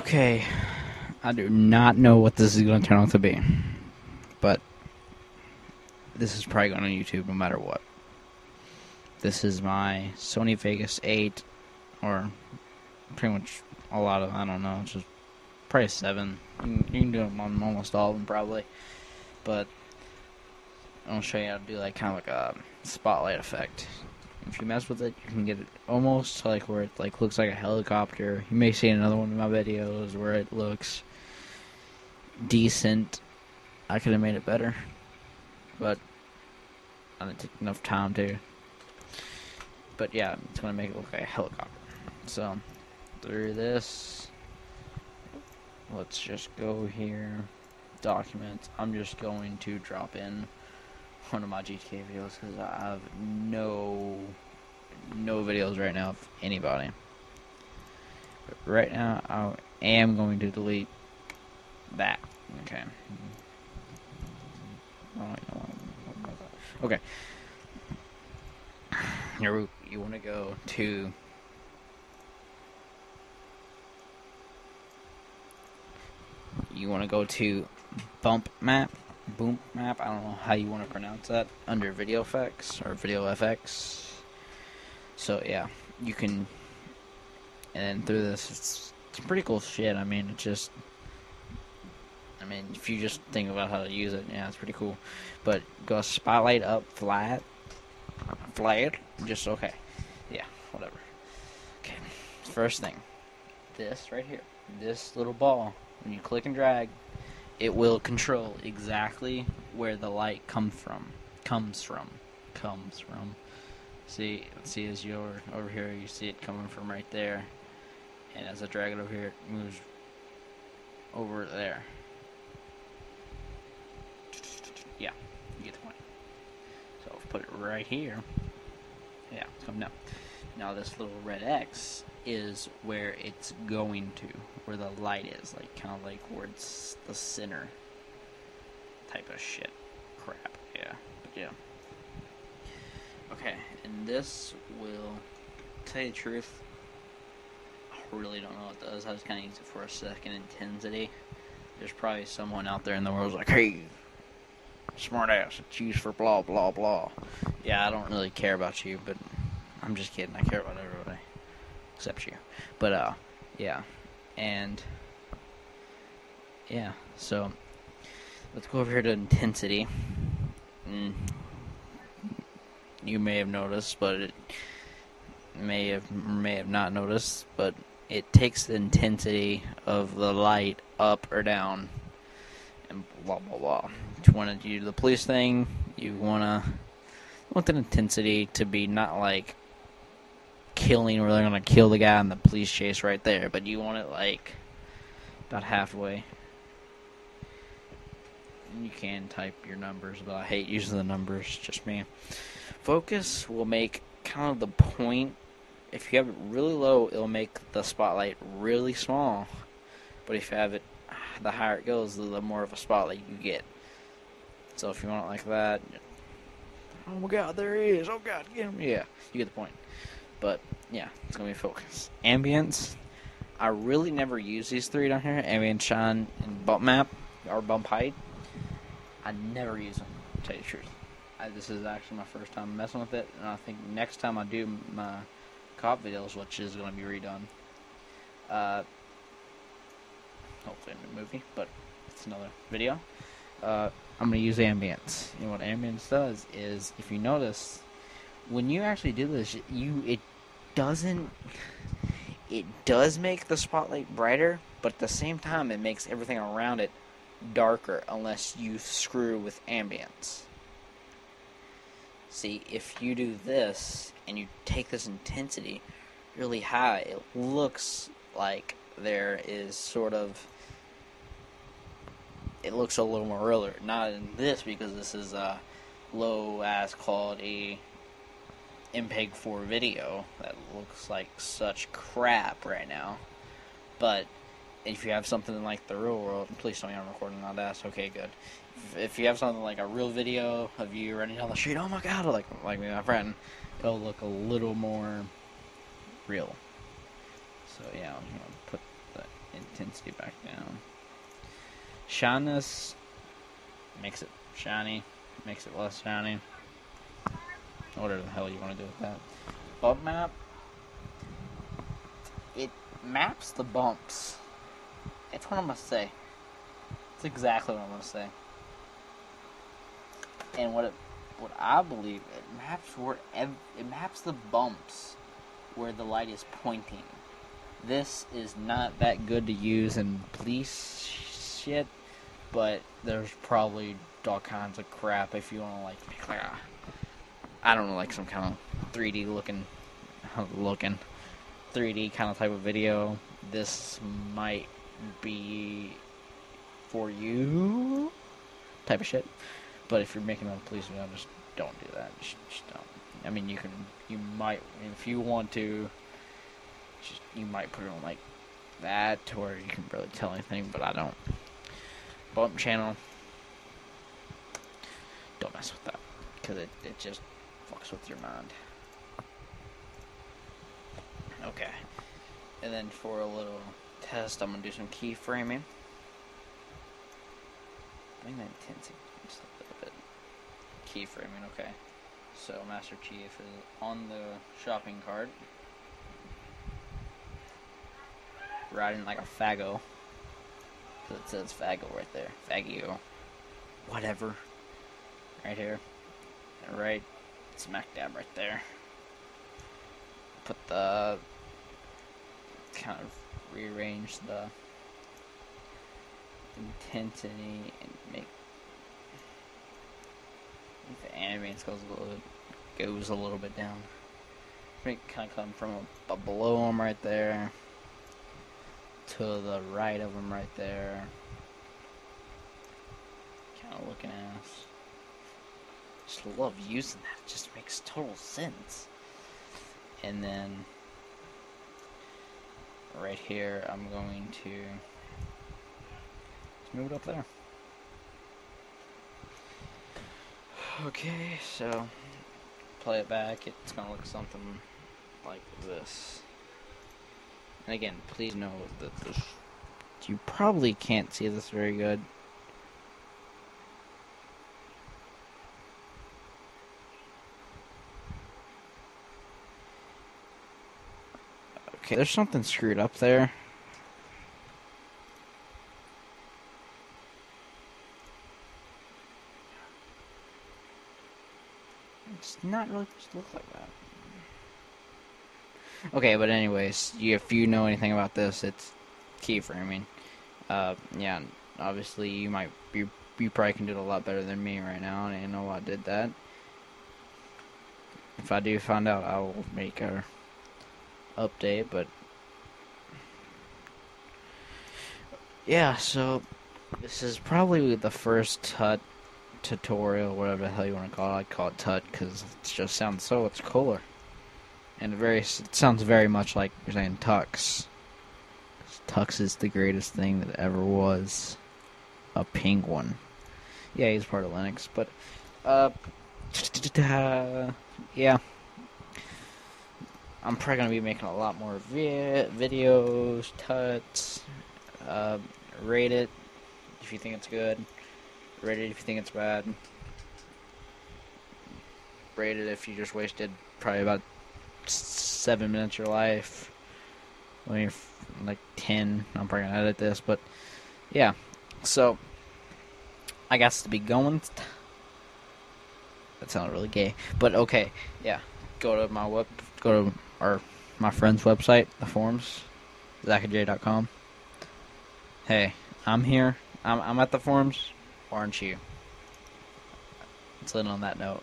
Okay, I do not know what this is going to turn out to be, but this is probably going on YouTube no matter what. This is my Sony Vegas 8, or pretty much a lot of, I don't know, just probably 7. You can, you can do them on almost all of them probably, but I'll show you how to do like kind of like a spotlight effect. If you mess with it, you can get it almost to like where it like looks like a helicopter. You may see another one of my videos where it looks decent. I could have made it better, but I didn't take enough time to. But yeah, it's gonna make it look like a helicopter. So through this, let's just go here, documents. I'm just going to drop in one of my GTA videos because I have no no videos right now of anybody. But right now, I am going to delete that. Okay. Oh, okay. Here you want to go to you want to go to bump map boom map. I don't know how you want to pronounce that under video effects or video FX. So yeah, you can, and then through this, it's, it's pretty cool shit. I mean, it's just, I mean, if you just think about how to use it, yeah, it's pretty cool. But go spotlight up flat, flat, just okay. Yeah, whatever. Okay, first thing, this right here, this little ball. When you click and drag, it will control exactly where the light comes from. Comes from. Comes from. See, see as you're over here, you see it coming from right there. And as I drag it over here, it moves over there. Yeah, you get the point. So I'll put it right here. Yeah, it's coming down. Now this little red X is where it's going to, where the light is, like kind of like where it's the center type of shit. Crap, yeah, but yeah. Okay, and this will tell you the truth. I really don't know what it does. I was kind of use it for a second intensity. There's probably someone out there in the world like, hey, smart ass, it's used for blah blah blah. Yeah, I don't really care about you, but I'm just kidding. I care about everybody except you. But uh, yeah, and yeah. So let's go over here to intensity. Mm. You may have noticed, but it may have may have not noticed, but it takes the intensity of the light up or down, and blah blah blah. You want to do the police thing, you wanna want the intensity to be not like killing where they're gonna kill the guy in the police chase right there, but you want it like about halfway. You can type your numbers, but I hate using the numbers, just me. Focus will make kind of the point. If you have it really low, it'll make the spotlight really small. But if you have it, the higher it goes, the more of a spotlight you get. So if you want it like that, oh my god, there he is. Oh god, get him. Yeah, you get the point. But yeah, it's gonna be focus. Ambience. I really never use these three down here. Ambient shine and bump map or bump height. I never use them. To tell you the truth. I, this is actually my first time messing with it, and I think next time I do my cop videos, which is to be redone, uh, hopefully a new movie, but it's another video. Uh, I'm to use ambience. And what ambience does is, if you notice, when you actually do this, you it doesn't. It does make the spotlight brighter, but at the same time, it makes everything around it darker unless you screw with ambience. See, if you do this and you take this intensity really high, it looks like there is sort of. It looks a little more realer. Not in this because this is a low ass quality MPEG 4 video that looks like such crap right now. But if you have something like the real world, please tell me I'm recording on that. Okay, good. If, you have something like a real video of you running down the street, oh my god, like like me my friend, it'll look a little more real. So yeah, I'm gonna put the intensity back down. Shininess makes it shiny, makes it less shiny. Whatever the hell you want to do with that. Bump map, it maps the bumps. That's what I'm gonna say. It's exactly what I'm gonna say. And what it, what I believe it maps where ev- it maps the bumps where the light is pointing. This is not that good to use in police shit, but there's probably all kinds of crap if you want to like. I don't know, like some kind of 3D looking, looking, 3D kind of type of video. This might be for you, type of shit. But if you're making a police video, just don't do that. Just, just don't. I mean, you can, you might, if you want to, just, you might put it on like that to where you can really tell anything, but I don't. Bump channel, don't mess with that because it, it just fucks with your mind. Okay, and then for a little test, I'm gonna do some keyframing. Bring that intensity just a little bit. Keyframing, okay. So Master Chief is on the shopping cart. Riding like a fago. So it says fago right there. Fagio. Whatever. Right here. Right smack dab right there. Put the kind of rearrange the intensity and make, the animates goes a little bit, goes a little bit down. Make kind of come from a, a below him right there to the right of him right there. Kind of looking ass. Just love using that. It just makes total sense. And then right here, I'm going to move it up there. Okay, so play it back. It's gonna look something like this. And again, please know that this you probably can't see this very good. Okay, there's something screwed up there. It's not really supposed to look like that. Okay, but anyways, if you know anything about this, it's keyframing. Uh, yeah, obviously you might you, you probably can do it a lot better than me right now, I know I did that. If I do find out, I will make a update, but yeah, so this is probably the first tut tutorial, whatever the hell you want to call it. I call it tut because it just sounds so much cooler, and very it sounds very much like you're saying tux. Tux is the greatest thing that ever was. A penguin. Yeah, he's part of Linux, but uh, yeah. I'm probably gonna be making a lot more vi- videos, tuts. Uh, rate it if you think it's good. Rate it if you think it's bad. Rate it if you just wasted probably about seven minutes of your life. When you're like ten, I'm probably gonna edit this, but yeah. So I guess to be going. That sounded really gay, but okay. Yeah, go to my web. Go to our my friend's website, the forums, zackaj.com. Hey, I'm here. I'm, I'm at the forums. Aren't you? Let's end on that note.